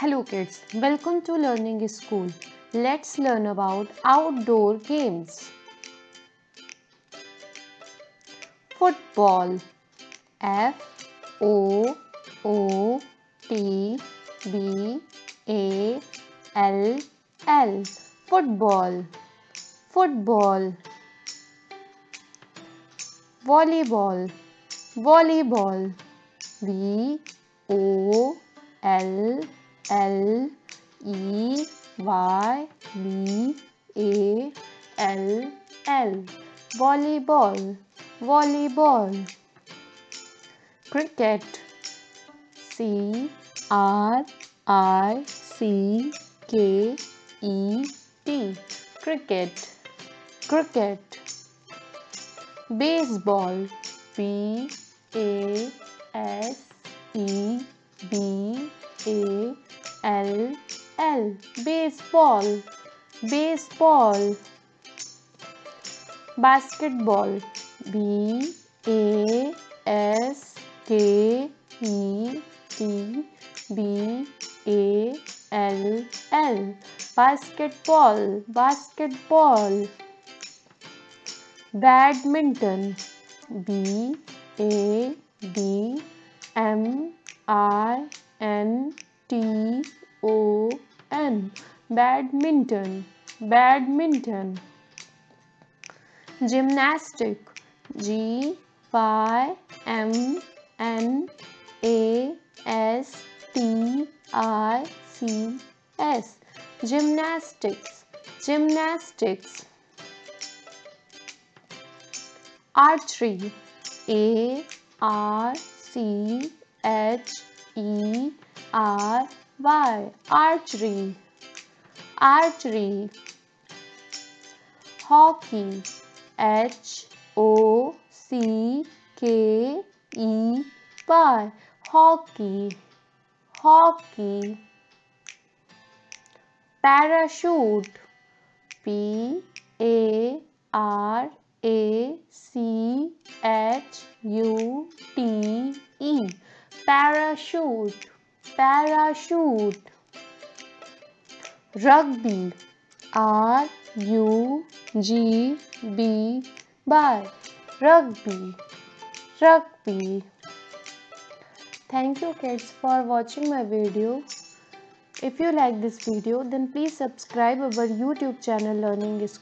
Hello kids, welcome to Learning School. Let's learn about outdoor games. Football. F O O T B A L L. Football. Football. Volleyball. Volleyball. V O L L E Y B A L L. Volleyball volleyball. Cricket C R I C K E T. Cricket cricket. Baseball B A S E B A L L baseball baseball. Basketball. B A S K E T B A L L. Basketball basketball. Badminton. B A D M I N T O N. Badminton. Badminton. Gymnastic. G Y M N A S T I C S. Gymnastics. Gymnastics. Archery. A R C H E R Y archery archery hockey H O C K E Y hockey hockey parachute P A R A C parachute. Rugby. R U G B. By rugby. Rugby. Thank you kids for watching my video. If you like this video then please subscribe our youtube channel learning school